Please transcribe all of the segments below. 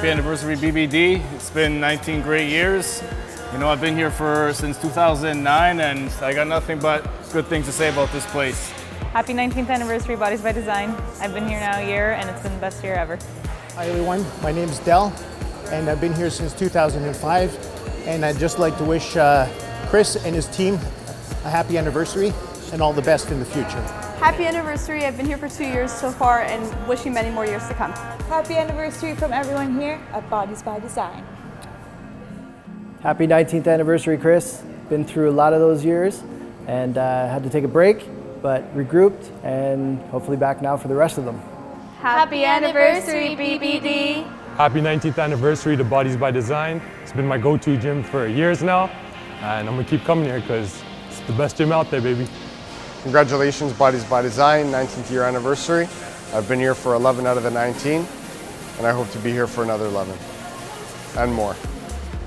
Happy anniversary, BBD. It's been 19 great years. You know, I've been here for since 2009, and I got nothing but good things to say about this place. Happy 19th anniversary, Bodies by Design. I've been here now a year, and it's been the best year ever. Hi everyone, my name is Dell, and I've been here since 2005. And I'd just like to wish uh, Chris and his team a happy anniversary and all the best in the future. Happy anniversary. I've been here for two years so far and wishing many more years to come. Happy anniversary from everyone here at Bodies by Design. Happy 19th anniversary, Chris. Been through a lot of those years and uh, had to take a break, but regrouped and hopefully back now for the rest of them. Happy anniversary, BBD. Happy 19th anniversary to Bodies by Design. It's been my go-to gym for years now, and I'm gonna keep coming here because it's the best gym out there, baby. Congratulations, Bodies by Design, 19th year anniversary. I've been here for 11 out of the 19, and I hope to be here for another 11 and more.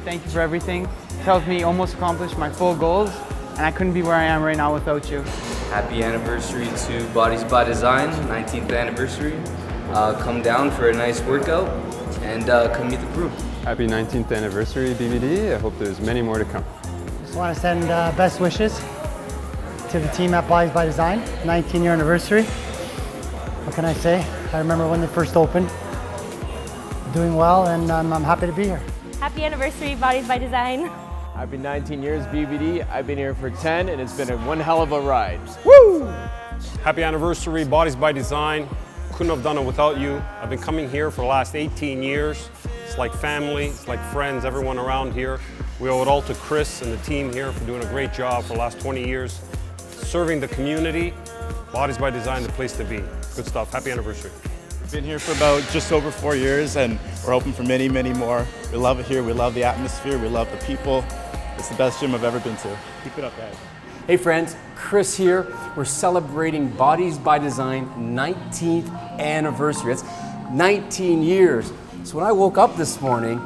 Thank you for everything. It helped me almost accomplish my full goals, and I couldn't be where I am right now without you. Happy anniversary to Bodies by Design, 19th anniversary. Uh, come down for a nice workout and uh, come meet the crew. Happy 19th anniversary, BBD. I hope there's many more to come. Just want to send uh, best wishes to the team at Bodies by Design, 19 year anniversary. What can I say? I remember when they first opened, doing well, and um, I'm happy to be here. Happy anniversary, Bodies by Design. I've been 19 years, BBD. I've been here for 10, and it's been a one hell of a ride. Woo! Happy anniversary, Bodies by Design. Couldn't have done it without you. I've been coming here for the last 18 years. It's like family, it's like friends, everyone around here. We owe it all to Chris and the team here for doing a great job for the last 20 years. Serving the community, Bodies by Design, the place to be. Good stuff. Happy anniversary. We've been here for about just over four years and we're hoping for many, many more. We love it here. We love the atmosphere. We love the people. It's the best gym I've ever been to. Keep it up, guys. Hey friends, Chris here. We're celebrating Bodies by Design 19th anniversary. It's 19 years. So when I woke up this morning,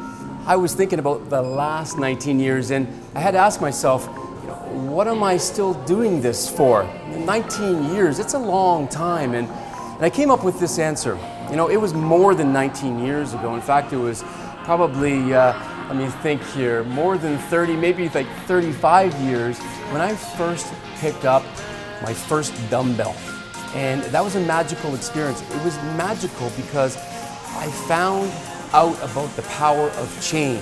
I was thinking about the last 19 years and I had to ask myself, you know, what am I still doing this for? 19 years, it's a long time. And, and I came up with this answer. You know, it was more than 19 years ago. In fact, it was probably, uh, let me think here, more than 30, maybe like 35 years when I first picked up my first dumbbell. And that was a magical experience. It was magical because I found out about the power of change,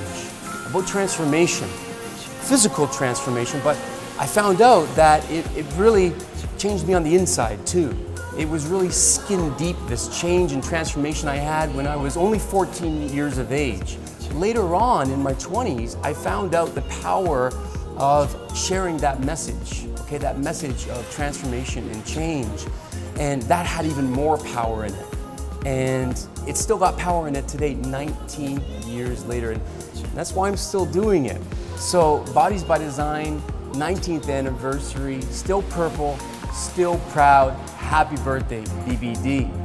about transformation, physical transformation, but I found out that it, it really changed me on the inside too. It was really skin deep, this change and transformation I had when I was only 14 years of age. Later on in my 20s, I found out the power of sharing that message, okay, that message of transformation and change. And that had even more power in it. And it's still got power in it today, 19 years later. And that's why I'm still doing it. So, Bodies by Design, 19th anniversary, still purple, still proud. Happy birthday, BBD.